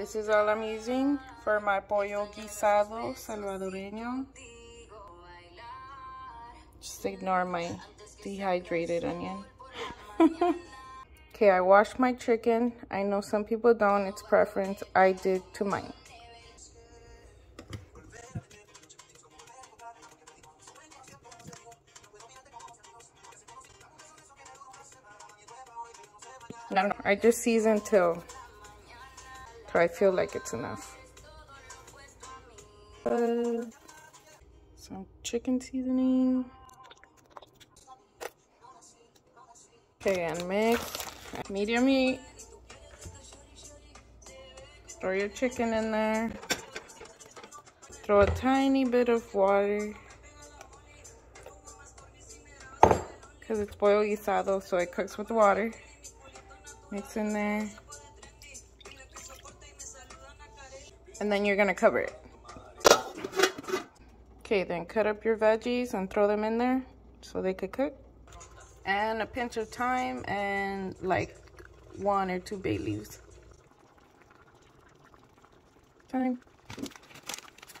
This is all I'm using for my pollo guisado salvadoreño. Just ignore my dehydrated onion. okay, I washed my chicken. I know some people don't, it's preference. I did to mine. No, no, I just seasoned till, till I feel like it's enough. Uh, some chicken seasoning. Okay, and mix medium heat. Throw your chicken in there. Throw a tiny bit of water. Because it's boiled guisado, so it cooks with the water. Mix in there. And then you're to cover it. Okay, then cut up your veggies and throw them in there so they could cook. And a pinch of thyme and like one or two bay leaves. Thyme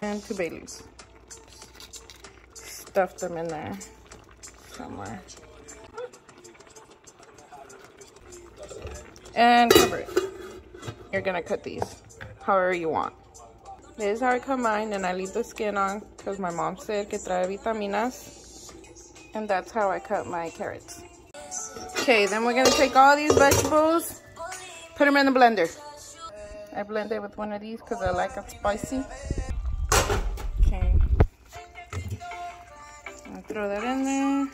and two bay leaves. Stuff them in there somewhere. and cover it. You're gonna cut these however you want. This is how I cut mine and I leave the skin on because my mom said que trae vitaminas. And that's how I cut my carrots. Okay, then we're gonna take all these vegetables, put them in the blender. I blend it with one of these because I like it spicy. Okay. I'll throw that in there.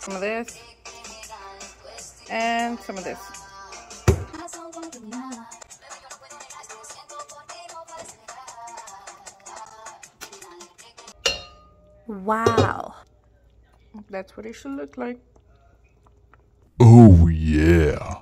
some of this, and some of this. Wow. That's what it should look like. Oh, yeah.